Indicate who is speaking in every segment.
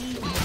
Speaker 1: Team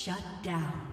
Speaker 1: Shut down.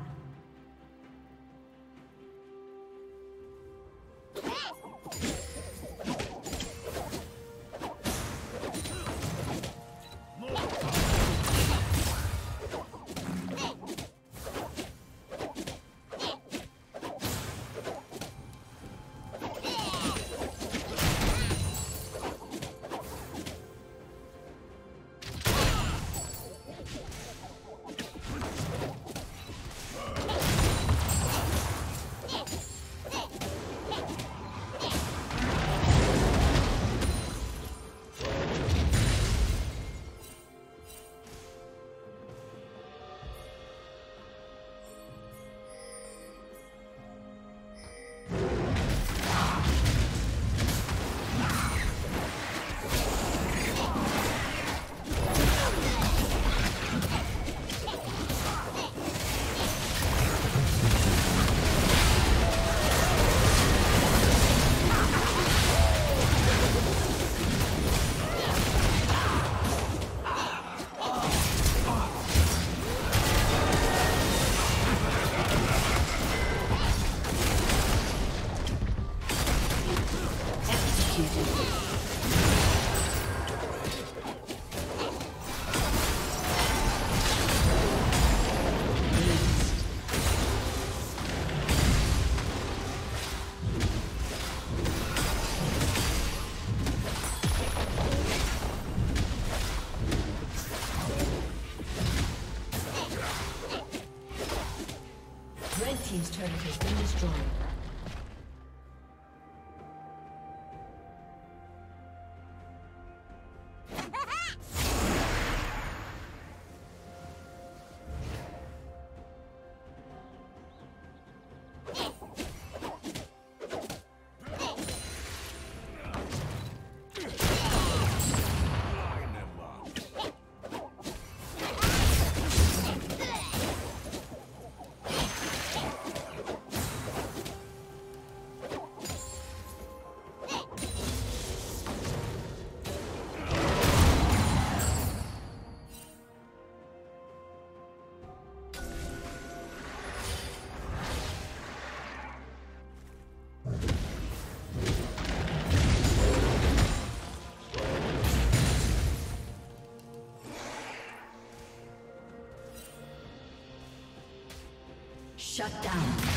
Speaker 1: Shut down.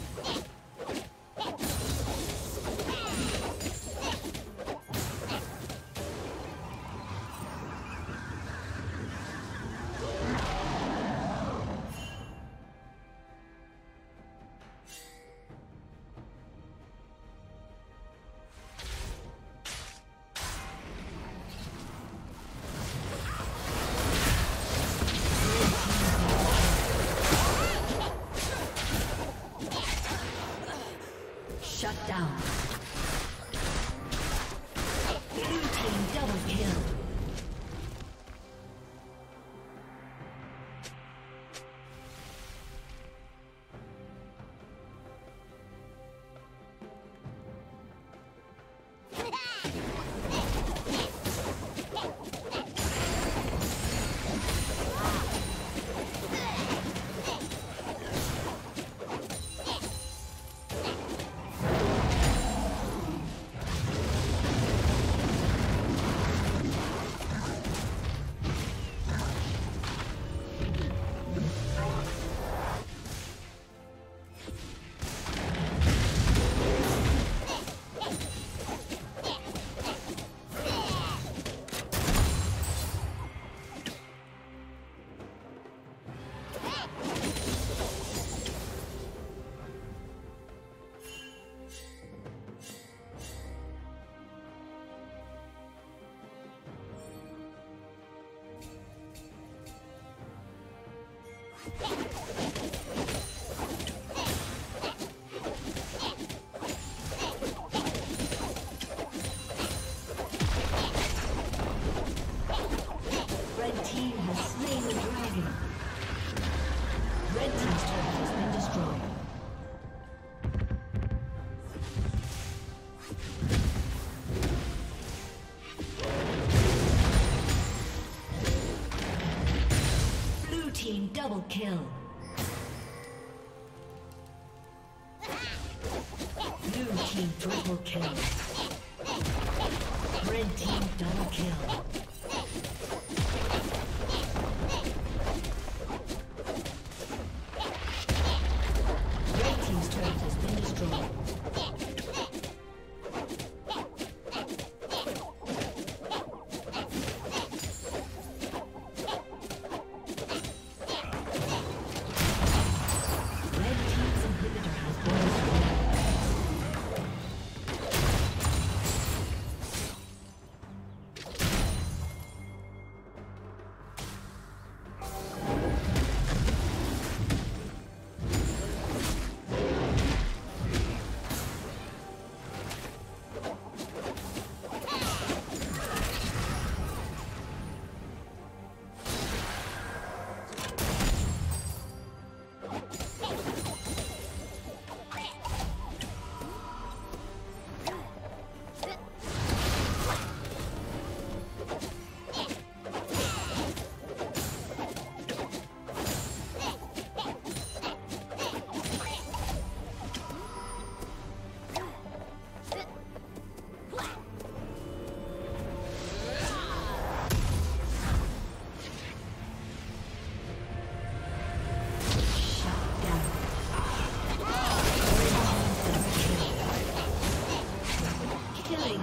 Speaker 1: Triple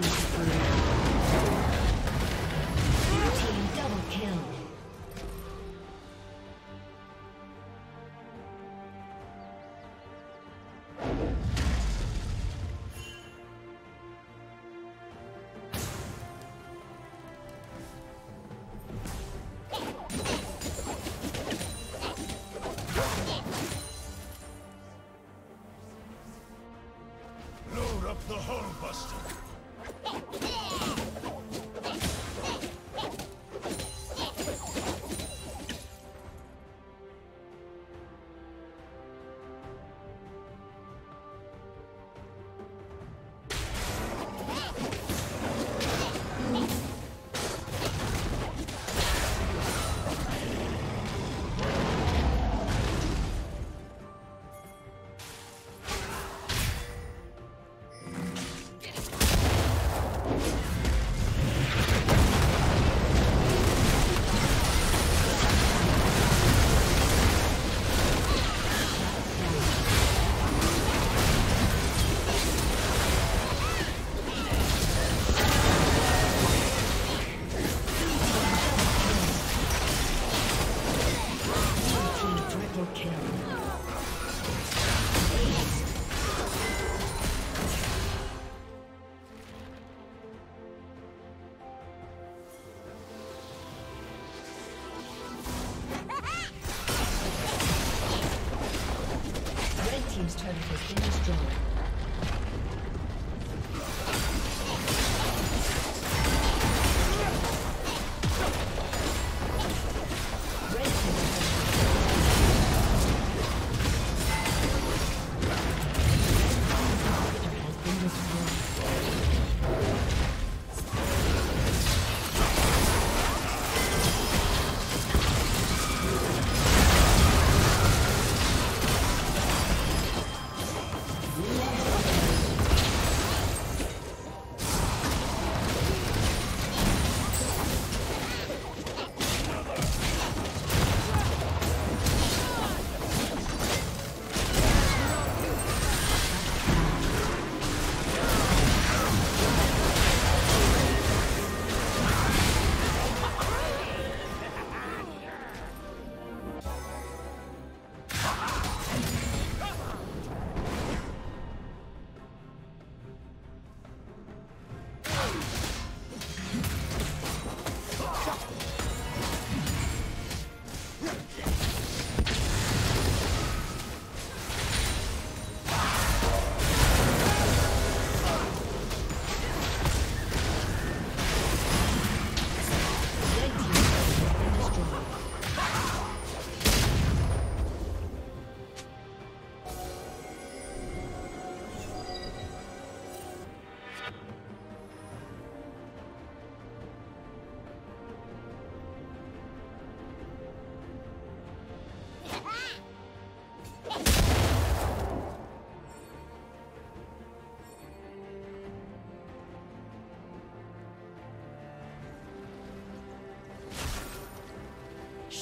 Speaker 1: spree.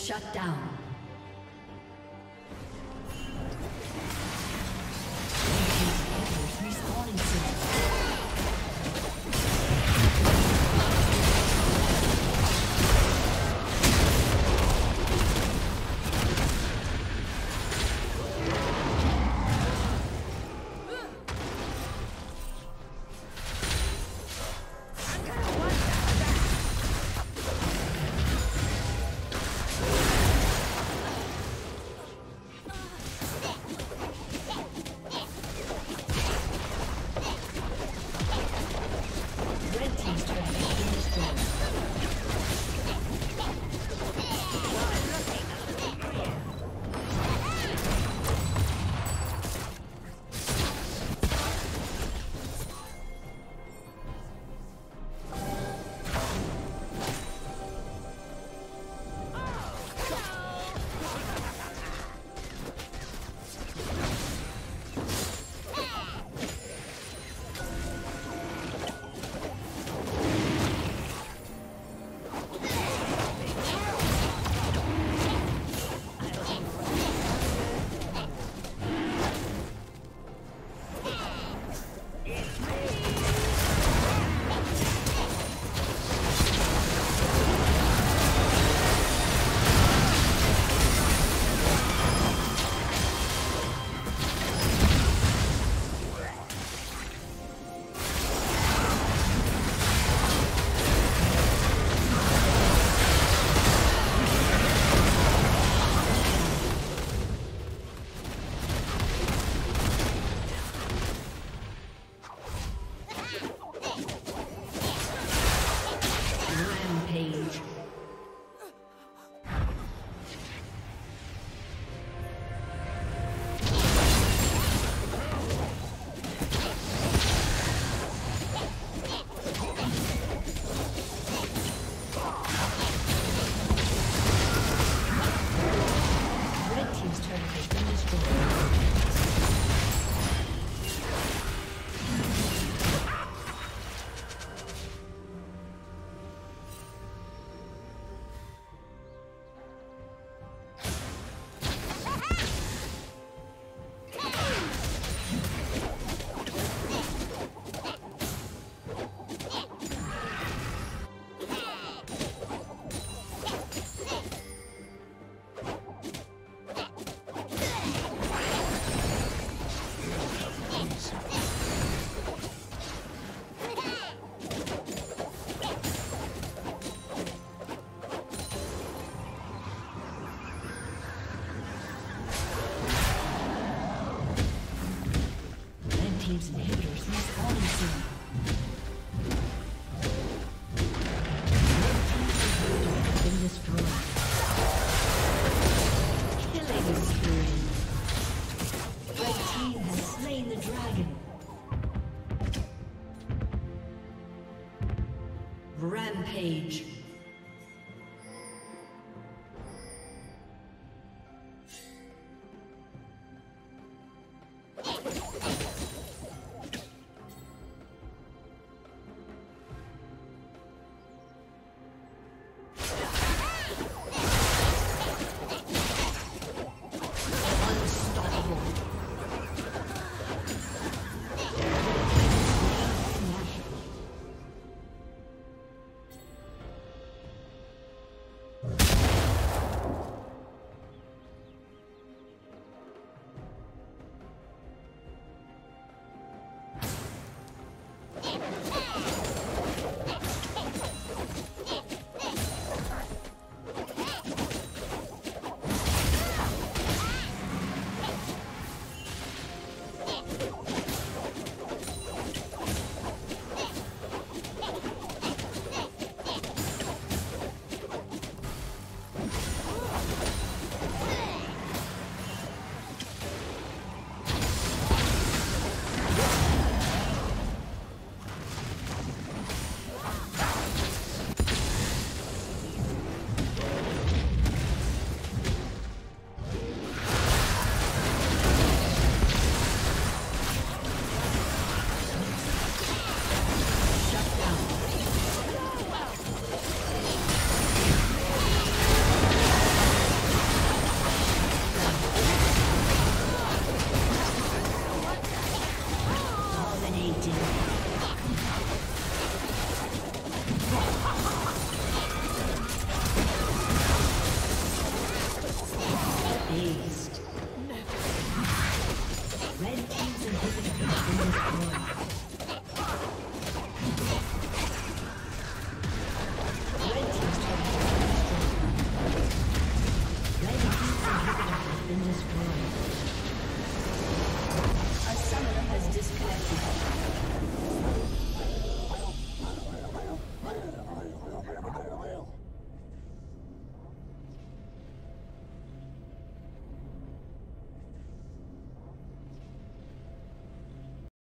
Speaker 1: Shut down. team's